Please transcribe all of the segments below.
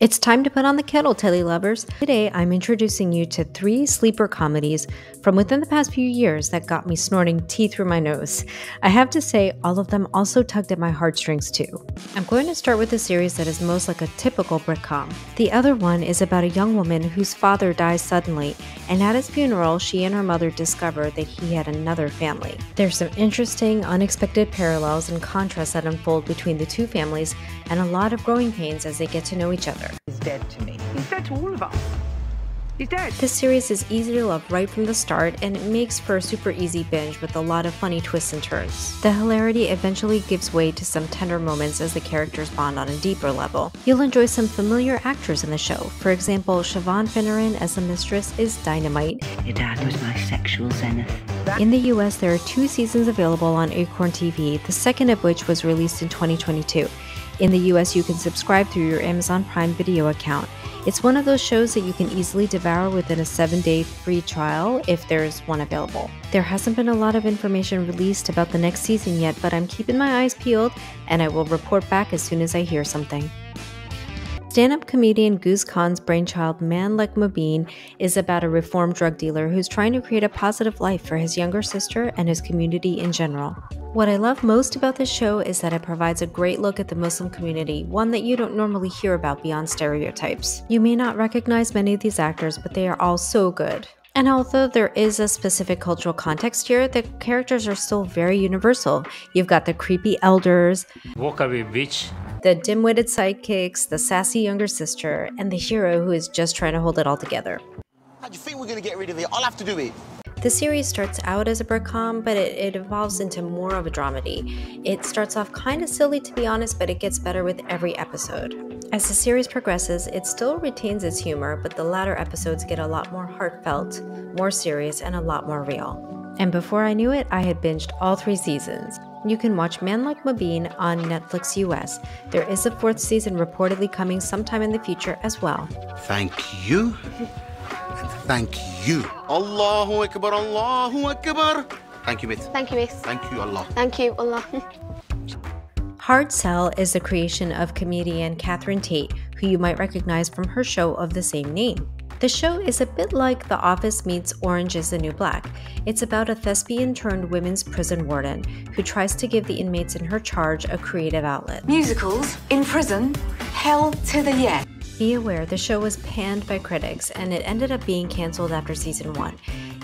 It's time to put on the kettle, Telly lovers. Today, I'm introducing you to three sleeper comedies from within the past few years that got me snorting tea through my nose. I have to say, all of them also tugged at my heartstrings too. I'm going to start with a series that is most like a typical Britcom. The other one is about a young woman whose father dies suddenly, and at his funeral, she and her mother discover that he had another family. There's some interesting, unexpected parallels and contrasts that unfold between the two families, and a lot of growing pains as they get to know each other. He's dead to me. He's dead to all of us. He's dead. This series is easy to love right from the start, and it makes for a super easy binge with a lot of funny twists and turns. The hilarity eventually gives way to some tender moments as the characters bond on a deeper level. You'll enjoy some familiar actors in the show. For example, Siobhan Finneran as the mistress is dynamite. Your dad was my sexual zenith. In the US, there are two seasons available on Acorn TV, the second of which was released in 2022. In the US, you can subscribe through your Amazon Prime Video account. It's one of those shows that you can easily devour within a seven day free trial if there's one available. There hasn't been a lot of information released about the next season yet, but I'm keeping my eyes peeled and I will report back as soon as I hear something. Stand up comedian Guz Khan's brainchild Man Like Mobeen is about a reformed drug dealer who's trying to create a positive life for his younger sister and his community in general. What I love most about this show is that it provides a great look at the Muslim community, one that you don't normally hear about beyond stereotypes. You may not recognize many of these actors, but they are all so good. And although there is a specific cultural context here, the characters are still very universal. You've got the creepy elders, Walk away, bitch. the dim witted sidekicks, the sassy younger sister, and the hero who is just trying to hold it all together. How do you think we're gonna get rid of it? I'll have to do it. The series starts out as a Britcom, but it, it evolves into more of a dramedy. It starts off kind of silly to be honest, but it gets better with every episode. As the series progresses, it still retains its humor, but the latter episodes get a lot more heartfelt, more serious, and a lot more real. And before I knew it, I had binged all three seasons. You can watch Man Like Mobeen on Netflix US. There is a fourth season reportedly coming sometime in the future as well. Thank you. And thank you. Allahu Akbar, Allahu Akbar. Thank you, Miss. Thank you, miss. Thank you, Allah. Thank you, Allah. Hard Cell is the creation of comedian Catherine Tate, who you might recognize from her show of the same name. The show is a bit like The Office meets Orange is the New Black. It's about a thespian turned women's prison warden who tries to give the inmates in her charge a creative outlet. Musicals in prison, hell to the yeah. Be aware, the show was panned by critics and it ended up being cancelled after season one.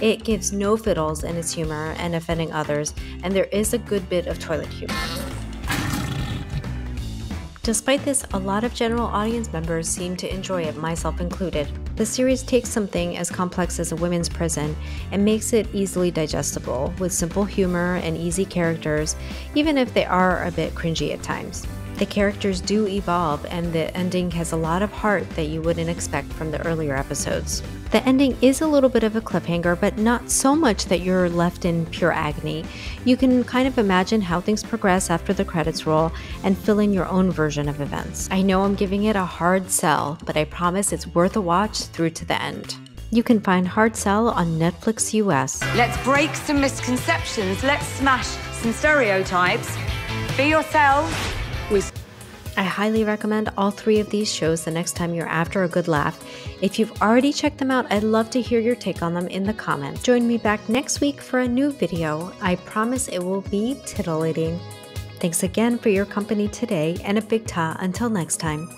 It gives no fiddles in its humor and offending others, and there is a good bit of toilet humor. Despite this, a lot of general audience members seem to enjoy it, myself included. The series takes something as complex as a women's prison and makes it easily digestible, with simple humor and easy characters, even if they are a bit cringy at times. The characters do evolve, and the ending has a lot of heart that you wouldn't expect from the earlier episodes. The ending is a little bit of a cliffhanger, but not so much that you're left in pure agony. You can kind of imagine how things progress after the credits roll and fill in your own version of events. I know I'm giving it a hard sell, but I promise it's worth a watch through to the end. You can find Hard Cell on Netflix US. Let's break some misconceptions. Let's smash some stereotypes. Be yourselves. We I highly recommend all three of these shows the next time you're after a good laugh. If you've already checked them out, I'd love to hear your take on them in the comments. Join me back next week for a new video. I promise it will be titillating. Thanks again for your company today, and a big ta until next time.